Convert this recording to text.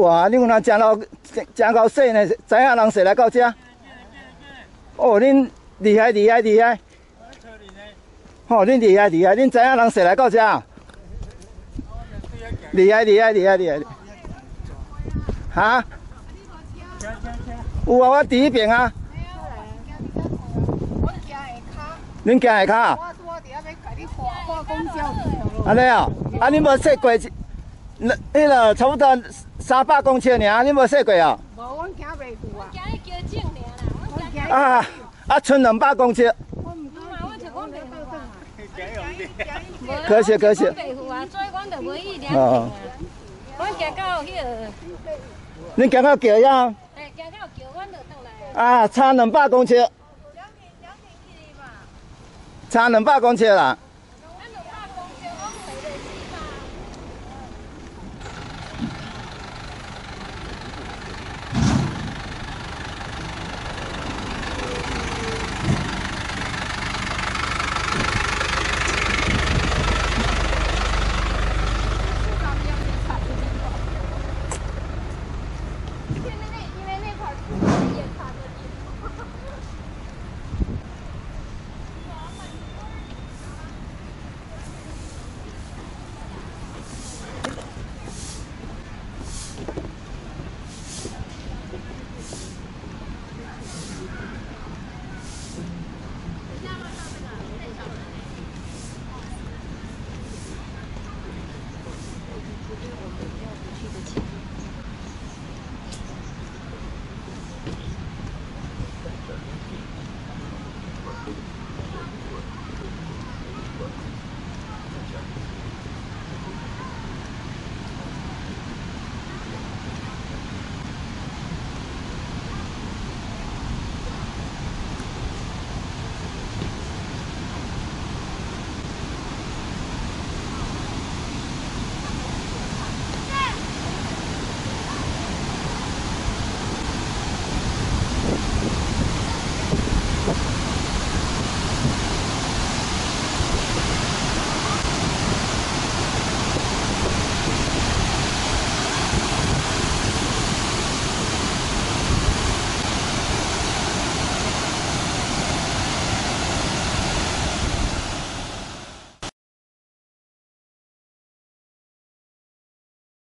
哇，你有哪行到行到细呢？知影人谁来到遮？哦，恁厉害厉害厉害！哦，恁厉害厉害，恁知影人谁来到遮？厉害厉害厉害厉害！哈？有啊，我第一遍啊。恁行下卡？安尼啊？啊，你无说过？那迄个差不多三百公尺尔，你无说过啊？无，我行袂久啊。行去叫证尔啦。啊啊，剩两百公尺。我唔知嘛，我就讲袂赴啊。可惜可惜。袂赴啊，所以讲就无意两啊。我行到迄个。你行到桥呀？哎，行到桥，我就倒来。啊，差两百公尺。差两百公尺啦。因为那，因为那块土地也发过。